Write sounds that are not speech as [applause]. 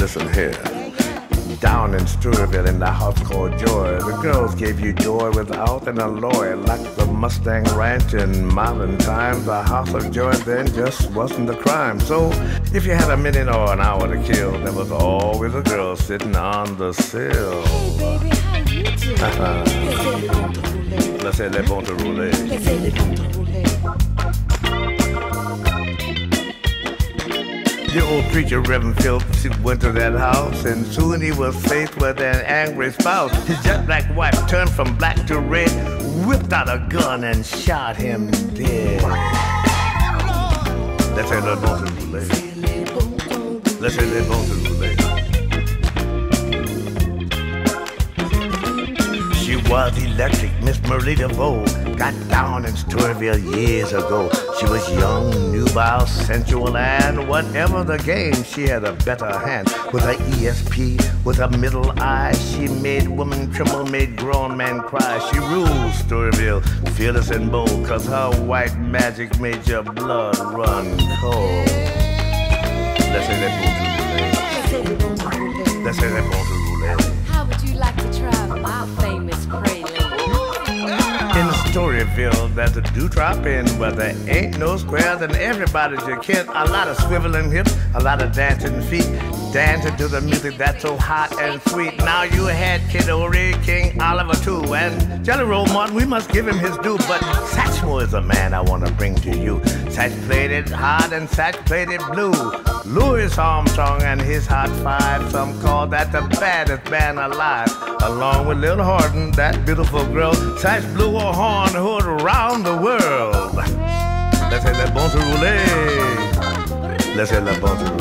Listen here. Down in Storyville in the house called Joy, the girls gave you joy without an alloy. Like the Mustang Ranch in modern times, the house of joy then just wasn't a crime. So if you had a minute or an hour to kill, there was always a girl sitting on the sill. Hey baby, how you doing? [laughs] Let's say les bons to rouler. Old preacher, Reverend Phillips, went to that house, and soon he was faced with an angry spouse. His jet black wife turned from black to red, whipped out a gun, and shot him dead. Let's say bons to rouler. Let's say to rouler. She was electric, Miss Marie DeVoe. Got down in Storyville years ago. She was young, nubile, sensual, and whatever the game, she had a better hand. With her ESP, with her middle eye, she made women tremble, made grown men cry. She ruled Storyville, fearless and bold, cause her white magic made your blood run cold. Let's say that bon Let's say that bon How would you like to try my famous prelude? Storyville, there's a dewdrop in where there ain't no squares and everybody's your kid. A lot of swiveling hips, a lot of dancing feet. Dancing to the music that's so hot and sweet. Now you had Kid Ory, King Oliver too, and Jelly Roll Morton, we must give him his due. But Satchmo is a man I want to bring to you. Satch played it hard and Satch played it blue. Louis Armstrong and his Hot Five, some call that the baddest band alive. Along with Lil Hardin, that beautiful girl, Satch blew a horn hood around the world. Let's say la bon rouler. Let's say la bon rouler.